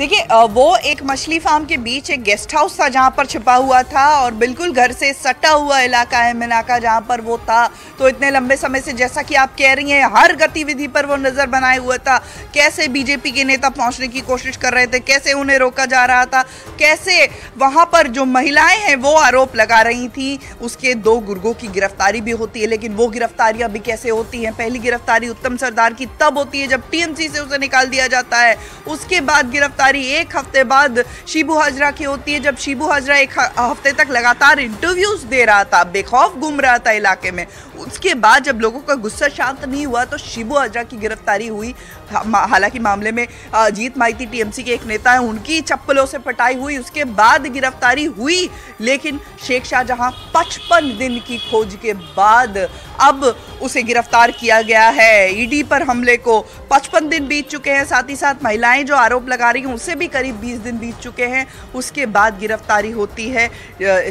देखिए वो एक मछली फार्म के बीच एक गेस्ट हाउस था जहाँ पर छिपा हुआ था और बिल्कुल घर से सटा हुआ इलाका है मिनाका जहाँ पर वो था। तो इतने लंबे समय से जैसा कि आप कह रही हैं, हर गतिविधि पर वो नज़र बनाए हुआ था। कैसे बीजेपी के नेता पहुँचने की कोशिश कर रहे थे, कैसे उन्हें रोका जा रहा था, कैसे वहाँ पर जो महिलाएँ हैं वो आरोप लगा रही थी, उसके दो गुर्गों की गिरफ्तारी भी होती है। लेकिन वो गिरफ्तारियाँ भी कैसे होती हैं? पहली गिरफ्तारी उत्तम सरदार की तब होती है जब टीएमसी से उसे निकाल दिया जाता है। उसके बाद गिरफ्तारी एक हफ़्ते बाद शिबू हाजरा की होती है, जब शिबू हाजरा एक हफ़्ते तक लगातार इंटरव्यूज़ दे रहा था। बेखौफ घूम रहा था इलाके में। उसके बाद जब लोगों का गुस्सा शांत नहीं हुआ तो शिबू हाजरा की गिरफ्तारी हुई। हालाँकि मामले में जीत माइती टीएमसी के एक नेता है, उनकी चप्पलों से पटाई हुई, उसके बाद गिरफ्तारी हुई। लेकिन शेख शाहजहां पचपन दिन की खोज के बाद अब उसे गिरफ़्तार किया गया है। ईडी पर हमले को पचपन दिन बीत चुके हैं। साथ ही साथ महिलाएँ जो आरोप लगा रही हैं उससे भी करीब बीस दिन बीत चुके हैं। उसके बाद गिरफ्तारी होती है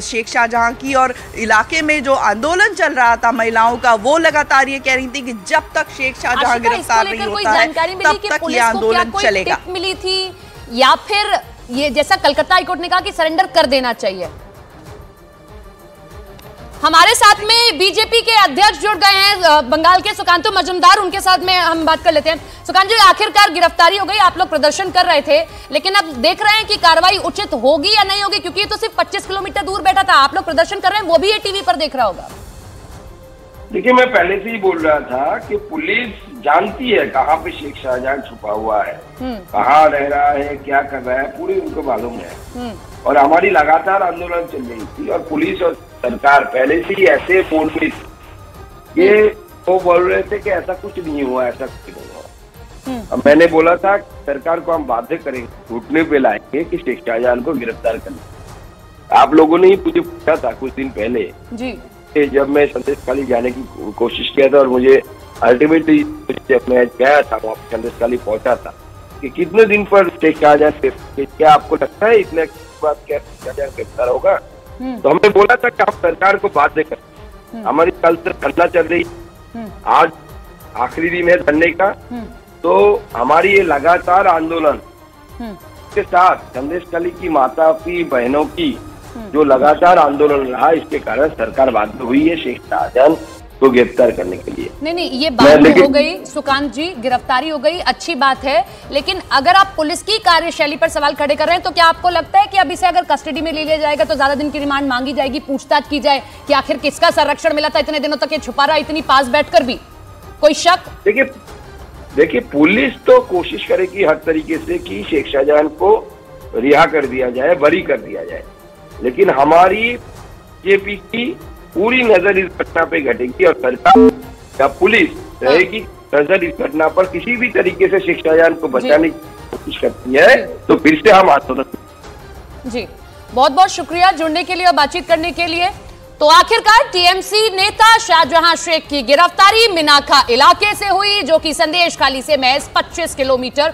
शेख शाहजहां की। और इलाके में जो आंदोलन चल रहा था महिलाओं का वो लगातार ये कह रही थी कि जब तक शेख शाहजहां गिरफ़्तार नहीं होता है तब तक ये आंदोलन चलेगा? मिली थी या फिर ये जैसा कलकत्ता हाईकोर्ट ने कहा कि सरेंडर कर देना चाहिए? हमारे साथ में बीजेपी के अध्यक्ष जुड़ गए हैं बंगाल के सुकांतु मजुमदार उनके साथ में हम बात कर लेते हैं। सुकांत जी आखिरकार गिरफ्तारी हो गई आप लोग प्रदर्शन कर रहे थे लेकिन अब देख रहे हैं कि कार्रवाई उचित होगी या नहीं होगी क्योंकि ये तो सिर्फ़ 25 किलोमीटर दूर बैठा था आप लोग प्रदर्शन कर रहे हैं वो भी ये टीवी पर देख रहा होगा। देखिए मैं पहले से ही बोल रहा था कि पुलिस जानती है कहाँ पे शेख शाहजहां छुपा हुआ है कहाँ रह रहा है क्या कर रहा है पूरी उनको मालूम है। और हमारी लगातार आंदोलन चल रही थी और पुलिस और सरकार पहले से ही ऐसे फ़ोन में ये वो बोल रहे थे कि ऐसा कुछ नहीं हुआ ऐसा कुछ नहीं हुआ। अब मैंने बोला था सरकार को हम बाध्य करेंगे घुटने पे लाएँगे कि शेख शाहजहां को गिरफ़्तार करने। आप लोगों ने ही मुझे पूछा था कुछ दिन पहले जी। कि जब मैं संदेश खाली जाने की कोशिश किया था और मुझे अल्टीमेटली जब मैं गया था वहाँ संदेश खाली पहुँचा था कि कितने दिन पर शाहजहां क्या आपको लगता है इतने बाद क्या शाहजहां गिरफ़्तार होगा? तो हमने बोला था कि हम सरकार को बाध्य कर। हमारी कल से धरना चल रही आज आखिरी दिन है धरने का। तो हमारी ये लगातार आंदोलन के साथ संदेश कली की माता की बहनों की जो लगातार आंदोलन रहा इसके कारण सरकार बाध्य हुई है शेख शाहजहां को गिरफ़्तार करने के लिए। नहीं नहीं ये बात तो हो गई सुकांत जी गिरफ्तारी हो गई अच्छी बात है लेकिन अगर आप पुलिस की कार्यशैली पर सवाल खड़े कर रहे हैं तो क्या आपको लगता है कि अब इसे अगर कस्टडी में ले लिया जाएगा तो ज़्यादा दिन की रिमांड मांगी जाएगी पूछताछ की जाए कि आखिर किसका संरक्षण मिला था इतने दिनों तक ये छुपा रहा इतनी पास बैठकर भी? कोई शक? देखिए देखिए पुलिस तो कोशिश करेगी हर तरीके से कि शेख शाहजहां को रिहा कर दिया जाए बरी कर दिया जाए। लेकिन हमारी जेपी की पूरी नज़र इस घटना पे घटेगी और सरकार या पुलिस रहेगी नज़र इस घटना पर किसी भी तरीके से शाहजहां को बचाने की कोशिश करती है तो फिर से हम आंदोलन जी। बहुत बहुत शुक्रिया जुड़ने के लिए और बातचीत करने के लिए। तो आखिरकार टीएमसी नेता शाहजहां शेख की गिरफ्तारी मिनाखा इलाके से हुई जो कि संदेश खाली से महज 25 किलोमीटर